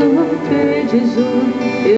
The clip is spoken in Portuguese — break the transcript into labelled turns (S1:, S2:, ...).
S1: tu pedes o